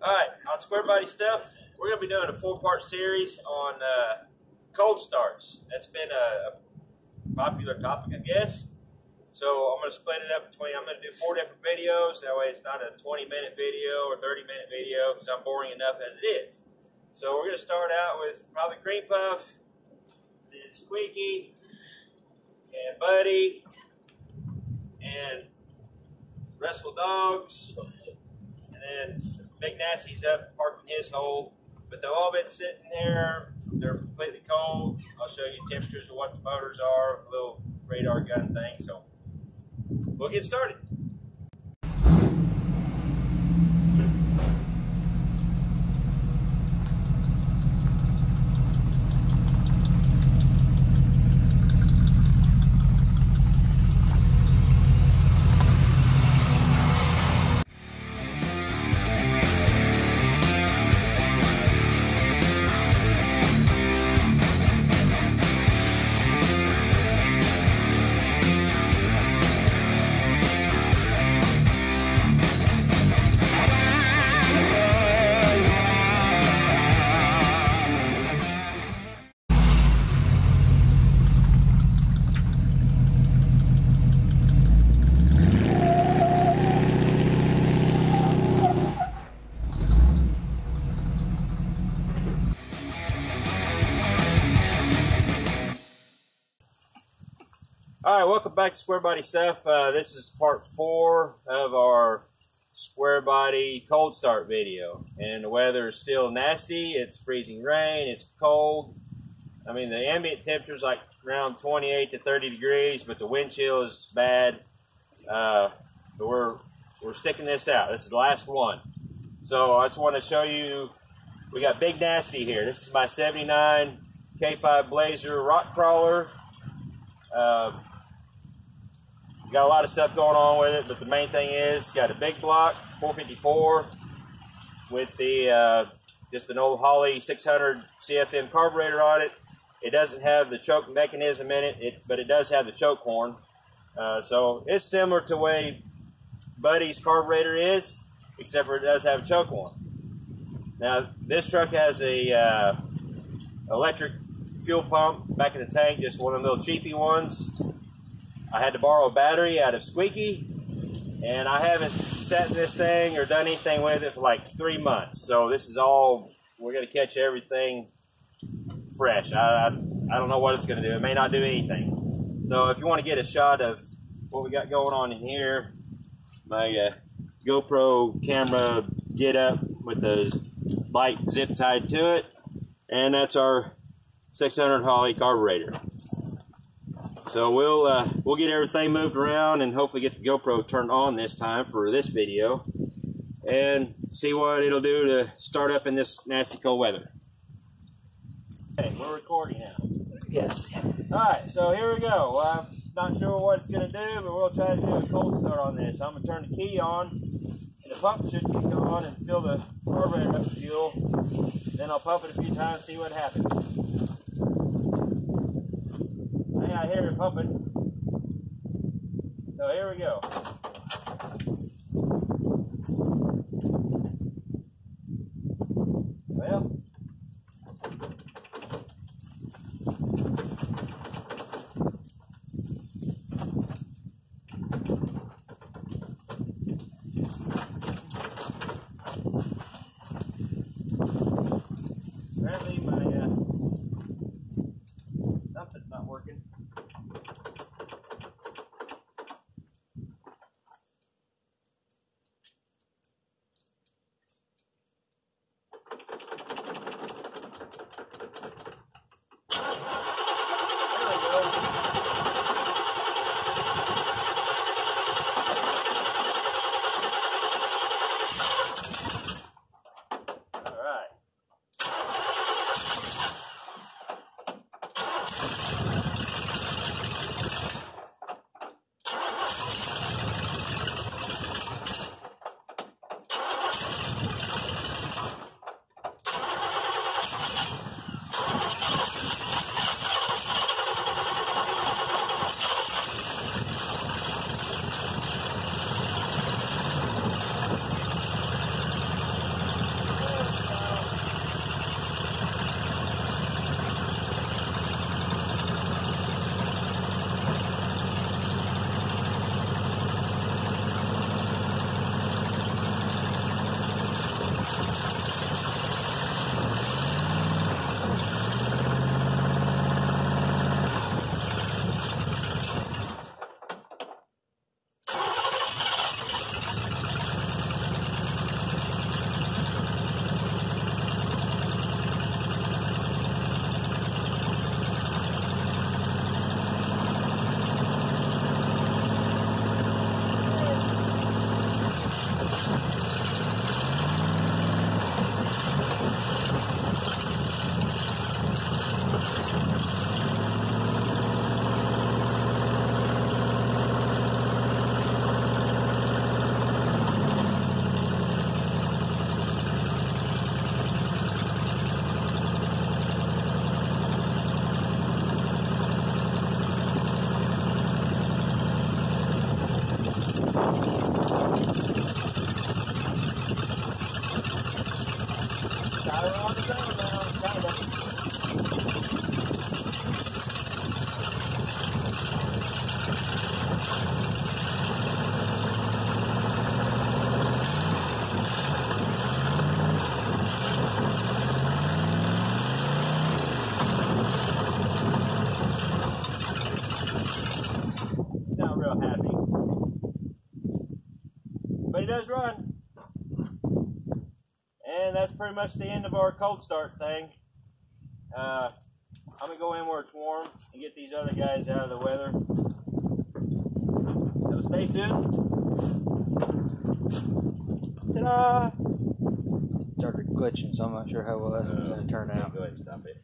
All right, on Squarebody Stuff, we're going to be doing a four-part series on uh, cold starts. That's been a, a popular topic, I guess. So I'm going to split it up between, I'm going to do four different videos. That way it's not a 20-minute video or 30-minute video because I'm boring enough as it is. So we're going to start out with probably Cream Puff, then Squeaky, and Buddy, and Wrestle Dogs, and then Big up parking his hole. But they've all been sitting there. They're completely cold. I'll show you temperatures of what the motors are, a little radar gun thing. So we'll get started. All right, welcome back to Squarebody Stuff. Uh, this is part four of our Square Body cold start video. And the weather is still nasty. It's freezing rain. It's cold. I mean, the ambient temperature is like around 28 to 30 degrees, but the wind chill is bad. Uh, we're, we're sticking this out. This is the last one. So I just want to show you, we got Big Nasty here. This is my 79 K5 Blazer rock crawler. Uh, got a lot of stuff going on with it, but the main thing is it's got a big block 454 with the uh, just an old Holley 600 CFM carburetor on it. It doesn't have the choke mechanism in it, it but it does have the choke horn. Uh, so it's similar to way Buddy's carburetor is, except for it does have a choke horn. Now this truck has a uh, electric fuel pump back in the tank, just one of the little cheapy ones. I had to borrow a battery out of Squeaky, and I haven't set this thing or done anything with it for like three months. So this is all, we're going to catch everything fresh. I, I, I don't know what it's going to do. It may not do anything. So if you want to get a shot of what we got going on in here, my uh, GoPro camera get up with the light zip tied to it, and that's our 600 Holley carburetor. So we'll uh, we'll get everything moved around and hopefully get the GoPro turned on this time for this video and see what it'll do to start up in this nasty cold weather. Okay, we're recording now. Yes. All right, so here we go. I'm not sure what it's going to do, but we'll try to do a cold start on this. I'm going to turn the key on, and the pump should kick on and fill the carburetor up with fuel. Then I'll pump it a few times, see what happens. Hear pumping. So here we go. We're on his own now, kinda. Not real happy. But he does run. And that's pretty much the end of our cold start thing. Uh, I'm gonna go in where it's warm and get these other guys out of the weather. So stay tuned. Ta-da! Started glitching, so I'm not sure how well that's going to turn out. Go ahead and stop it.